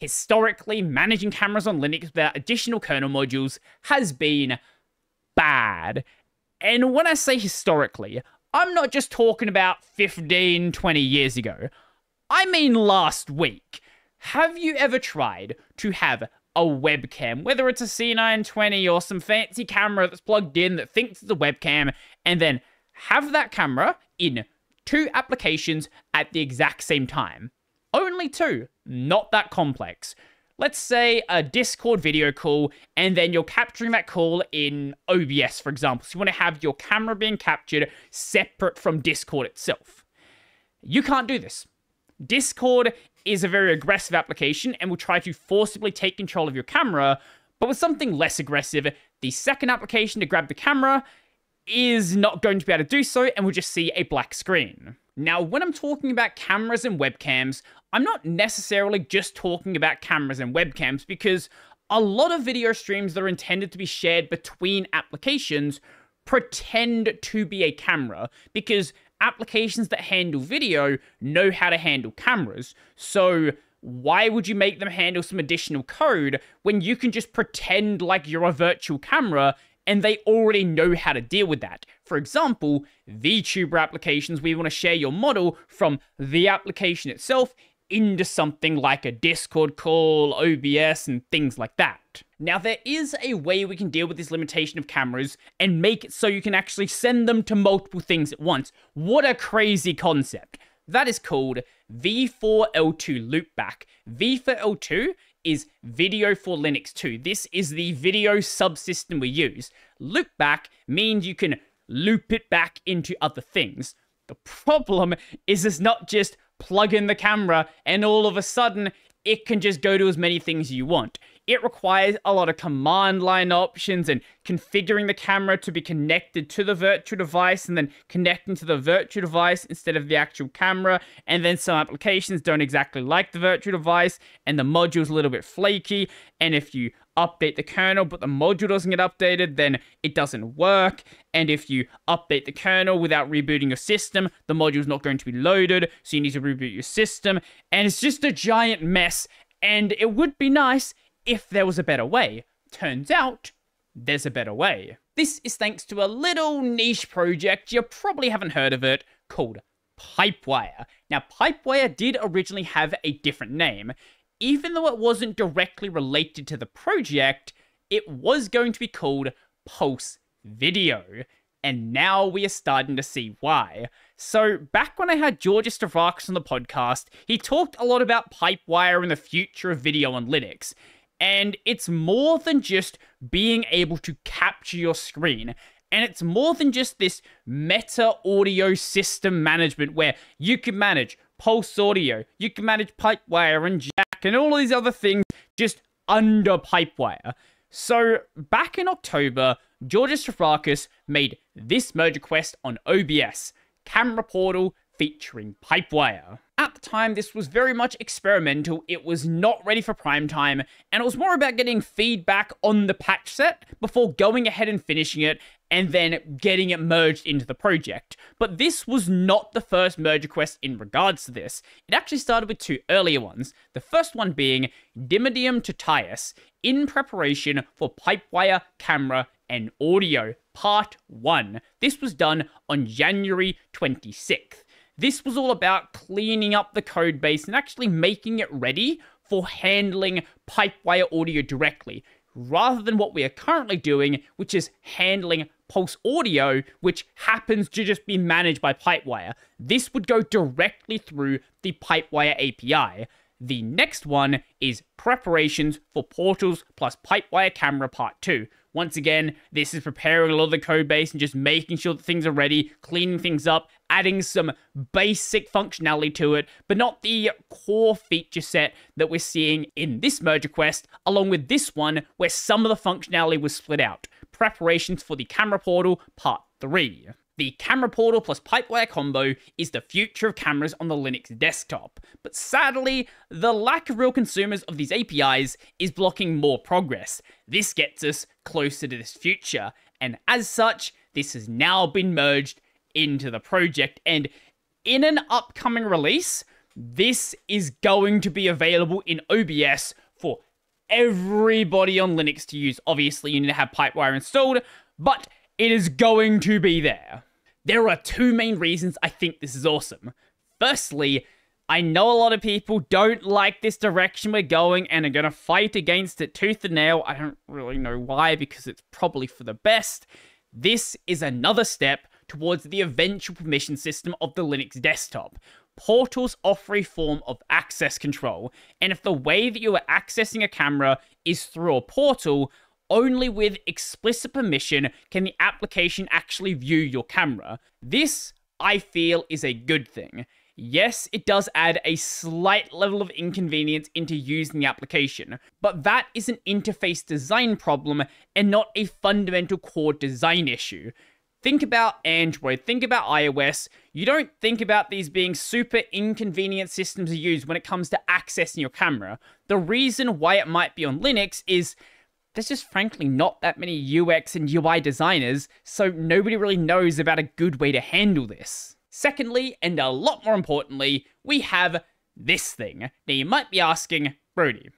historically, managing cameras on Linux without additional kernel modules has been bad. And when I say historically, I'm not just talking about 15, 20 years ago. I mean last week. Have you ever tried to have a webcam, whether it's a C920 or some fancy camera that's plugged in that thinks it's a webcam, and then have that camera in two applications at the exact same time? Only two, not that complex. Let's say a Discord video call, and then you're capturing that call in OBS, for example. So you want to have your camera being captured separate from Discord itself. You can't do this. Discord is a very aggressive application and will try to forcibly take control of your camera, but with something less aggressive, the second application to grab the camera is not going to be able to do so and we'll just see a black screen. Now, when I'm talking about cameras and webcams, I'm not necessarily just talking about cameras and webcams because a lot of video streams that are intended to be shared between applications pretend to be a camera because applications that handle video know how to handle cameras. So why would you make them handle some additional code when you can just pretend like you're a virtual camera and they already know how to deal with that? For example, VTuber applications where you want to share your model from the application itself into something like a Discord call, OBS, and things like that. Now, there is a way we can deal with this limitation of cameras and make it so you can actually send them to multiple things at once. What a crazy concept. That is called V4L2 Loopback. V4L2 is Video for Linux 2. This is the video subsystem we use. Loopback means you can loop it back into other things. The problem is it's not just plug in the camera and all of a sudden it can just go to as many things you want. It requires a lot of command line options and configuring the camera to be connected to the virtual device and then connecting to the virtual device instead of the actual camera. And then some applications don't exactly like the virtual device and the module's a little bit flaky. And if you update the kernel but the module doesn't get updated, then it doesn't work. And if you update the kernel without rebooting your system, the module's not going to be loaded, so you need to reboot your system. And it's just a giant mess. And it would be nice if there was a better way. Turns out, there's a better way. This is thanks to a little niche project, you probably haven't heard of it, called Pipewire. Now, Pipewire did originally have a different name. Even though it wasn't directly related to the project, it was going to be called Pulse Video. And now we are starting to see why. So, back when I had Georgios Stavracas on the podcast, he talked a lot about Pipewire and the future of video on Linux. And it's more than just being able to capture your screen. And it's more than just this meta audio system management where you can manage pulse audio, you can manage pipewire and jack and all these other things just under pipewire. So back in October, Georgios Stavracas made this merge request on OBS, Camera Portal featuring Pipewire. At the time, this was very much experimental, it was not ready for prime time, and it was more about getting feedback on the patch set before going ahead and finishing it and then getting it merged into the project. But this was not the first merge request in regards to this. It actually started with two earlier ones, the first one being Dimidium to Titius, in preparation for Pipewire, Camera, and Audio, Part 1. This was done on January 26th. This was all about cleaning up the code base and actually making it ready for handling Pipewire audio directly, rather than what we are currently doing, which is handling Pulse Audio, which happens to just be managed by Pipewire. This would go directly through the Pipewire API. The next one is preparations for Portals plus Pipewire Camera Part 2. Once again, this is preparing a lot of the code base and just making sure that things are ready, cleaning things up, adding some basic functionality to it, but not the core feature set that we're seeing in this merge request, along with this one, where some of the functionality was split out. Preparations for the camera portal, part 3. The camera portal plus pipewire combo is the future of cameras on the Linux desktop, but sadly, the lack of real consumers of these APIs is blocking more progress. This gets us closer to this future, and as such, this has now been merged into the project, and in an upcoming release, This is going to be available in OBS for everybody on Linux to use. Obviously, you need to have Pipewire installed, but it is going to be there. There are two main reasons I think this is awesome. Firstly, I know a lot of people don't like this direction we're going and are going to fight against it tooth and nail. I don't really know why, because it's probably for the best. This is another step towards the eventual permission system of the Linux desktop. Portals offer a form of access control, and if the way that you are accessing a camera is through a portal, only with explicit permission can the application actually view your camera. This, I feel, is a good thing. Yes, it does add a slight level of inconvenience into using the application, but that is an interface design problem and not a fundamental core design issue. Think about Android, think about iOS. You don't think about these being super inconvenient systems to use when it comes to accessing your camera. The reason why it might be on Linux is there's just frankly not that many UX and UI designers, so nobody really knows about a good way to handle this. Secondly, and a lot more importantly, we have this thing. Now you might be asking, Brodie,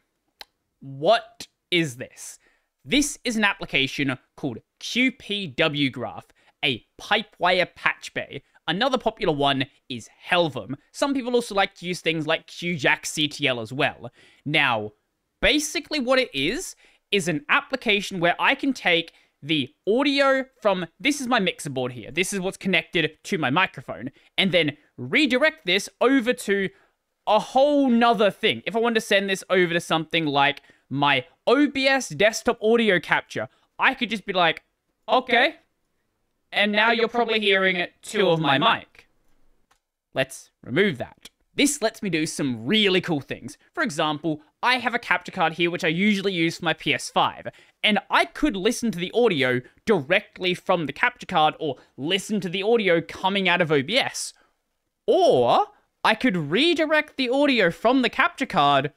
what is this? This is an application called QPW Graph, a Pipewire patch bay. Another popular one is Helvum. Some people also like to use things like QJack CTL as well. Now, basically what it is, is an application where I can take the audio from this is my mixer board here. This is what's connected to my microphone. And then redirect this over to a whole nother thing. If I want to send this over to something like my OBS desktop audio capture, I could just be like, okay. And now you're probably hearing it two of my mic. Let's remove that. This lets me do some really cool things. For example, I have a capture card here which I usually use for my PS5, and I could listen to the audio directly from the capture card or listen to the audio coming out of OBS. Or I could redirect the audio from the capture card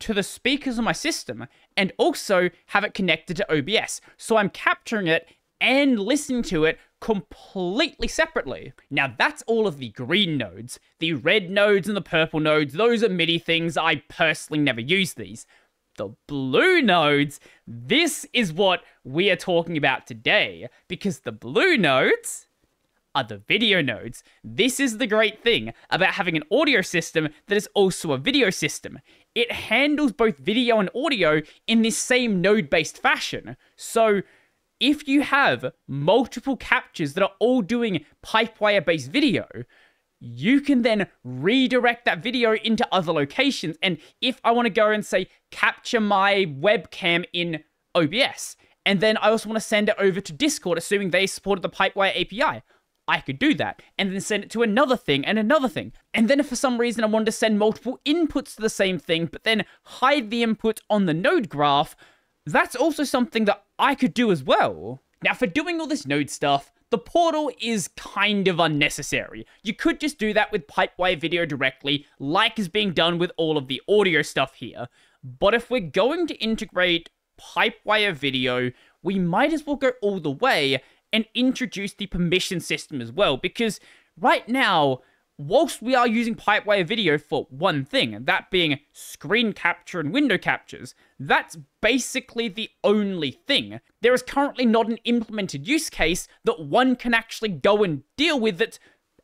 to the speakers of my system and also have it connected to OBS. So I'm capturing it and listening to it completely separately. Now that's all of the green nodes. The red nodes and the purple nodes, those are MIDI things. I personally never use these. The blue nodes, this is what we are talking about today, because the blue nodes are the video nodes. This is the great thing about having an audio system that is also a video system. It handles both video and audio in this same node based fashion. So, if you have multiple captures that are all doing pipewire based video, you can then redirect that video into other locations. And if I want to go and say, capture my webcam in OBS, and then I also want to send it over to Discord, assuming they supported the Pipewire API, I could do that and then send it to another thing and another thing. And then if for some reason I wanted to send multiple inputs to the same thing, but then hide the input on the node graph, that's also something that I could do as well. Now, for doing all this node stuff, the portal is kind of unnecessary. You could just do that with Pipewire video directly, like is being done with all of the audio stuff here. But if we're going to integrate Pipewire video, we might as well go all the way and introduce the permission system as well, because right now, whilst we are using Pipewire Video for one thing, that being screen capture and window captures, that's basically the only thing. There is currently not an implemented use case that one can actually go and deal with that's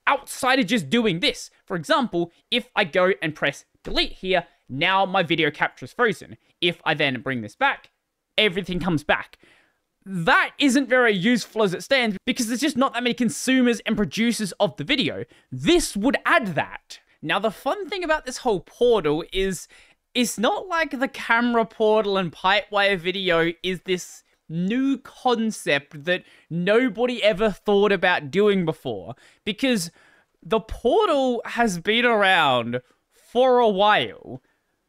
outside of just doing this. For example, if I go and press delete here, now my video capture is frozen. If I then bring this back, everything comes back that isn't very useful as it stands because there's just not that many consumers and producers of the video. This would add that. Now, the fun thing about this whole portal is it's not like the camera portal and Pipewire video is this new concept that nobody ever thought about doing before because the portal has been around for a while.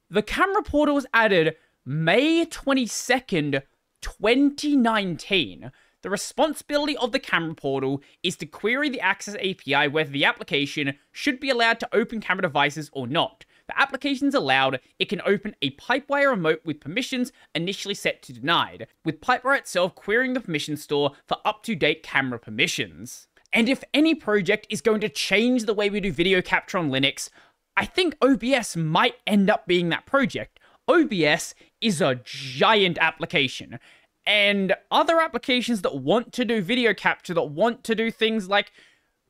The camera portal was added May 22nd, 2019. The responsibility of the camera portal is to query the Access API whether the application should be allowed to open camera devices or not. For applications allowed, it can open a Pipewire remote with permissions initially set to denied, with Pipewire itself querying the permission store for up-to-date camera permissions. And if any project is going to change the way we do video capture on Linux, I think OBS might end up being that project. OBS is a giant application. And other applications that want to do video capture, that want to do things like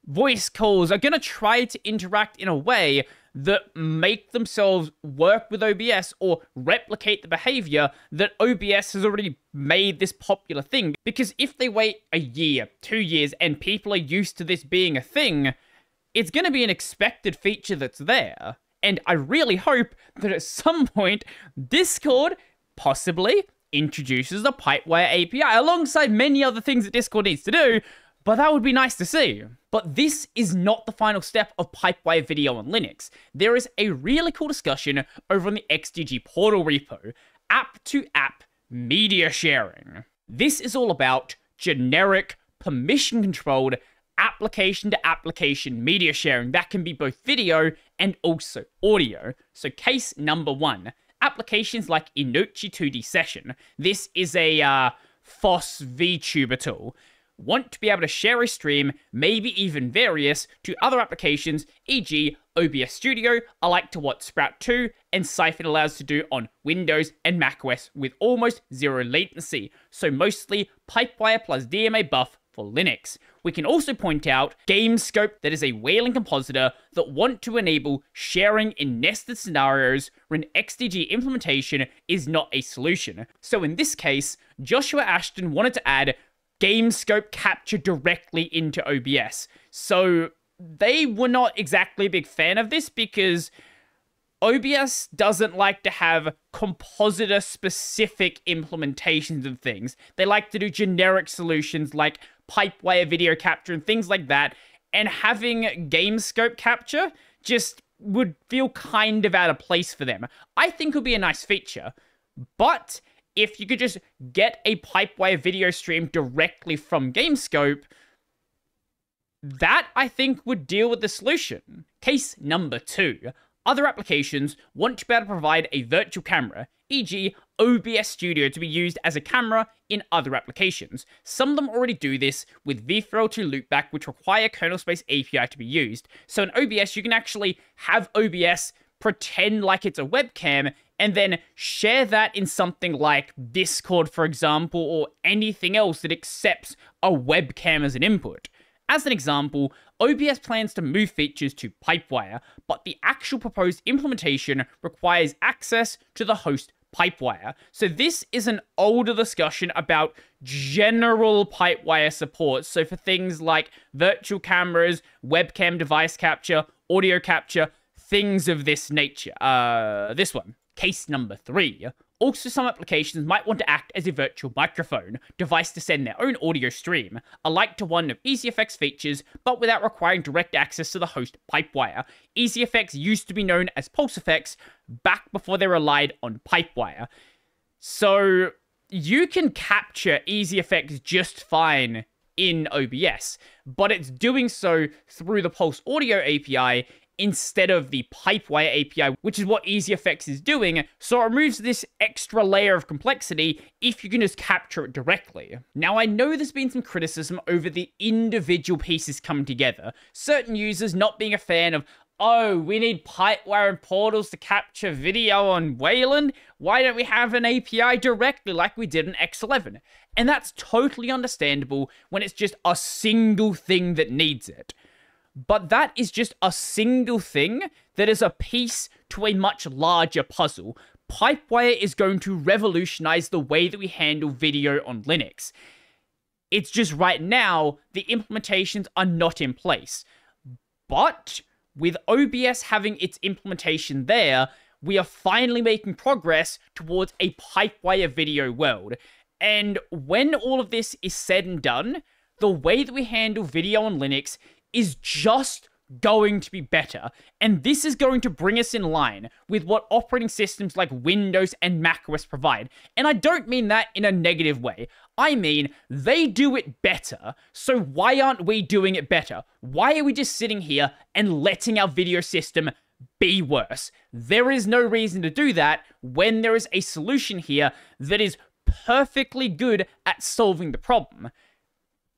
voice calls, are going to try to interact in a way that make themselves work with OBS or replicate the behavior that OBS has already made this popular thing. Because if they wait a year, two years, and people are used to this being a thing, it's going to be an expected feature that's there. And I really hope that at some point, Discord possibly introduces the Pipewire API alongside many other things that Discord needs to do, but that would be nice to see. But this is not the final step of Pipewire video on Linux. There is a really cool discussion over on the XDG portal repo, app to app media sharing. This is all about generic, permission controlled application to application media sharing that can be both video and also audio. So, case number one applications like Inochi 2D Session. This is a uh, FOSS VTuber tool want to be able to share a stream, maybe even various, to other applications, e.g. OBS Studio, I like to what Spout 2 and Syphon allows to do on Windows and macOS with almost zero latency, so mostly Pipewire plus DMA BUF for Linux. We can also point out GameScope that is a Wayland compositor that want to enable sharing in nested scenarios when XDG implementation is not a solution. So in this case, Joshua Ashton wanted to add GameScope capture directly into OBS. So they were not exactly a big fan of this because OBS doesn't like to have compositor specific implementations of things. They like to do generic solutions like Pipewire video capture and things like that. And having GameScope capture just would feel kind of out of place for them. I think would be a nice feature, but if you could just get a Pipewire video stream directly from GameScope, that I think would deal with the solution. Case number two. Other applications want to be able to provide a virtual camera, e.g., OBS Studio to be used as a camera in other applications. Some of them already do this with V4L2 Loopback, which require kernel space API to be used. So in OBS, you can actually have OBS pretend like it's a webcam and then share that in something like Discord, for example, or anything else that accepts a webcam as an input. As an example, OBS plans to move features to Pipewire, but the actual proposed implementation requires access to the host Pipewire. So this is an older discussion about general Pipewire support. So for things like virtual cameras, webcam device capture, audio capture, things of this nature. Uh, this one. Case number three. Also, some applications might want to act as a virtual microphone device to send their own audio stream, alike to one of EasyEffects features, but without requiring direct access to the host Pipewire. EasyEffects used to be known as PulseEffects back before they relied on Pipewire. So, you can capture EasyEffects just fine in OBS, but it's doing so through the Pulse Audio API instead of the Pipewire API, which is what EasyEffects is doing, so it removes this extra layer of complexity if you can just capture it directly. Now, I know there's been some criticism over the individual pieces coming together, certain users not being a fan of, oh, we need Pipewire and portals to capture video on Wayland. Why don't we have an API directly like we did in X11? And that's totally understandable when it's just a single thing that needs it. But that is just a single thing that is a piece to a much larger puzzle. Pipewire is going to revolutionize the way that we handle video on Linux. It's just right now, the implementations are not in place. But with OBS having its implementation there, we are finally making progress towards a Pipewire video world. And when all of this is said and done, the way that we handle video on Linux is just going to be better. And this is going to bring us in line with what operating systems like Windows and macOS provide. And I don't mean that in a negative way. I mean, they do it better. So why aren't we doing it better? Why are we just sitting here and letting our video system be worse? There is no reason to do that when there is a solution here that is perfectly good at solving the problem.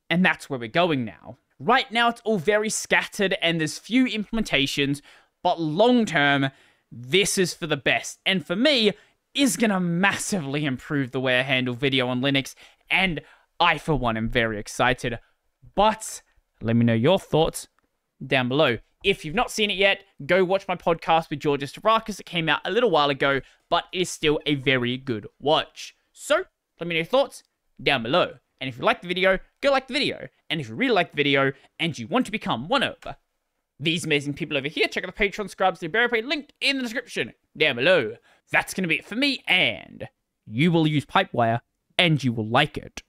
And that's where we're going now. Right now, it's all very scattered and there's few implementations. but long term, this is for the best. And for me, is going to massively improve the way I handle video on Linux. And I, for one, am very excited. But let me know your thoughts down below. If you've not seen it yet, go watch my podcast with Georges Stavracas. It came out a little while ago, but it is still a very good watch. So, let me know your thoughts down below. And if you like the video, go like the video. And if you really like the video and you want to become one of these amazing people over here, check out the Patreon scrubs, the Pay linked in the description down below. That's going to be it for me, and you will use Pipewire, and you will like it.